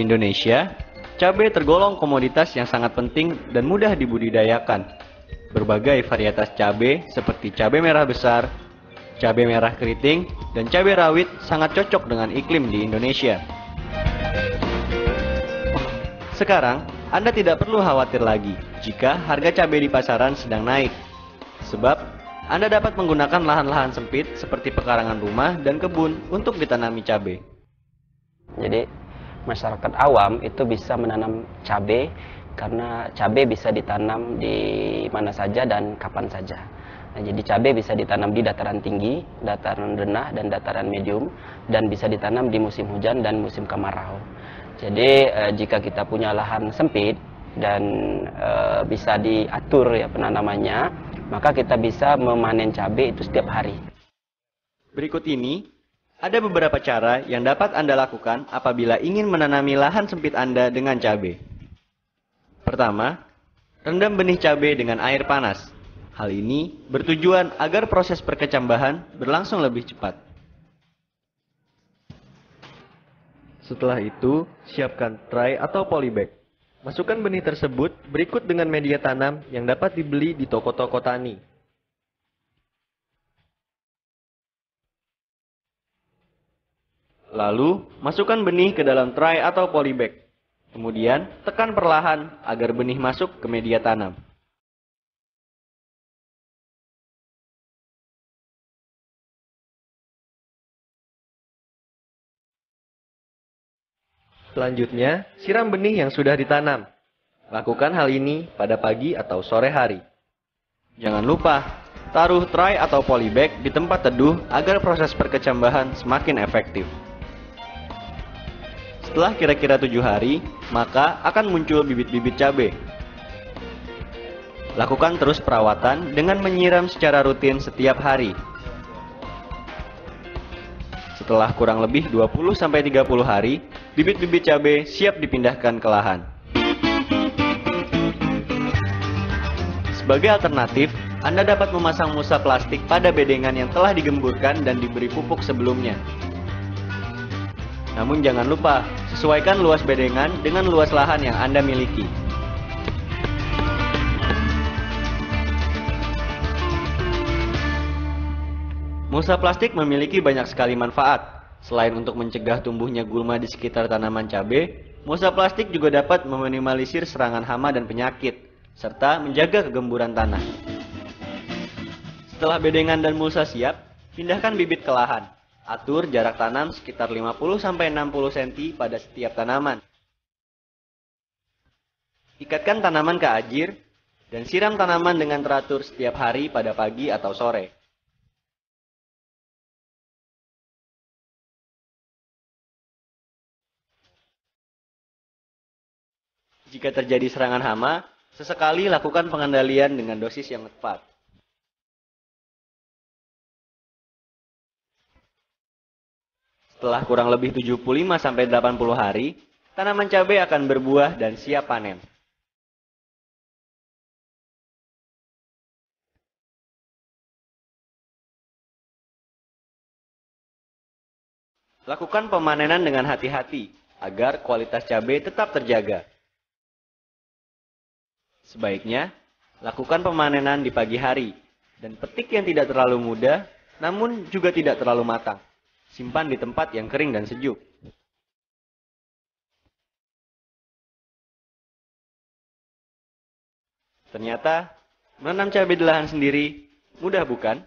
Indonesia, cabai tergolong komoditas yang sangat penting dan mudah dibudidayakan. Berbagai varietas cabai seperti cabai merah besar, cabai merah keriting, dan cabai rawit sangat cocok dengan iklim di Indonesia. Sekarang, Anda tidak perlu khawatir lagi jika harga cabai di pasaran sedang naik. Sebab, Anda dapat menggunakan lahan-lahan sempit seperti pekarangan rumah dan kebun untuk ditanami cabai. Jadi masyarakat awam itu bisa menanam cabai karena cabai bisa ditanam di mana saja dan kapan saja. Nah, jadi cabai bisa ditanam di dataran tinggi, dataran rendah, dan dataran medium, dan bisa ditanam di musim hujan dan musim kemarau. Jadi eh, jika kita punya lahan sempit dan eh, bisa diatur ya penanamannya, maka kita bisa memanen cabai itu setiap hari. Berikut ini ada beberapa cara yang dapat Anda lakukan apabila ingin menanami lahan sempit Anda dengan cabai. Pertama, rendam benih cabai dengan air panas. Hal ini bertujuan agar proses perkecambahan berlangsung lebih cepat. Setelah itu, siapkan tray atau polybag. Masukkan benih tersebut berikut dengan media tanam yang dapat dibeli di toko-toko tani. Lalu, masukkan benih ke dalam tray atau polybag. Kemudian, tekan perlahan agar benih masuk ke media tanam. Selanjutnya, siram benih yang sudah ditanam. Lakukan hal ini pada pagi atau sore hari. Jangan lupa, taruh tray atau polybag di tempat teduh agar proses perkecambahan semakin efektif. Setelah kira-kira tujuh hari, maka akan muncul bibit-bibit cabai. Lakukan terus perawatan dengan menyiram secara rutin setiap hari. Setelah kurang lebih 20-30 hari, bibit-bibit cabai siap dipindahkan ke lahan. Sebagai alternatif, Anda dapat memasang musa plastik pada bedengan yang telah digemburkan dan diberi pupuk sebelumnya. Namun jangan lupa, sesuaikan luas bedengan dengan luas lahan yang Anda miliki. Musa plastik memiliki banyak sekali manfaat. Selain untuk mencegah tumbuhnya gulma di sekitar tanaman cabai, musa plastik juga dapat meminimalisir serangan hama dan penyakit, serta menjaga kegemburan tanah. Setelah bedengan dan mulsa siap, pindahkan bibit ke lahan. Atur jarak tanam sekitar 50-60 cm pada setiap tanaman. Ikatkan tanaman ke ajir, dan siram tanaman dengan teratur setiap hari pada pagi atau sore. Jika terjadi serangan hama, sesekali lakukan pengendalian dengan dosis yang tepat. Setelah kurang lebih 75-80 hari, tanaman cabai akan berbuah dan siap panen. Lakukan pemanenan dengan hati-hati agar kualitas cabai tetap terjaga. Sebaiknya, lakukan pemanenan di pagi hari dan petik yang tidak terlalu muda namun juga tidak terlalu matang. Simpan di tempat yang kering dan sejuk. Ternyata menanam cabai di lahan sendiri mudah bukan?